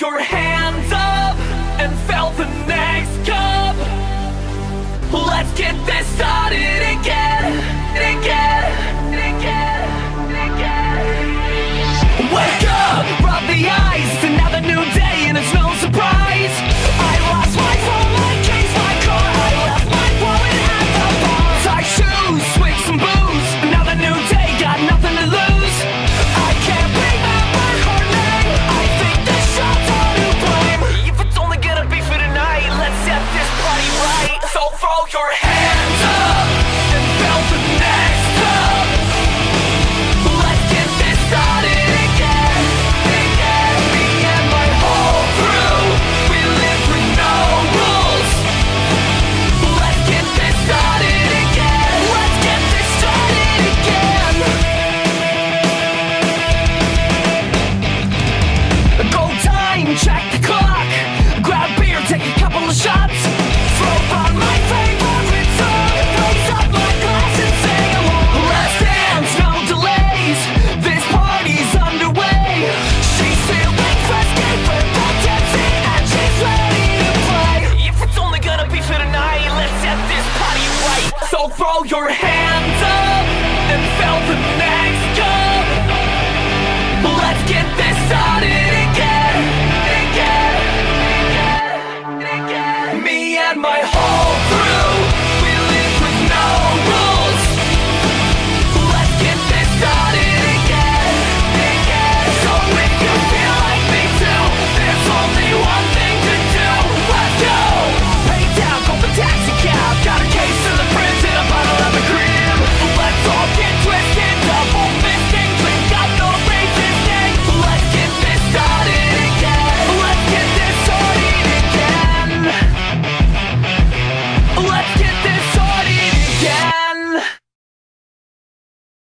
your hands throw your hands up and fill the next cup. Let's get this started again, again, again, again. Me and my whole crew.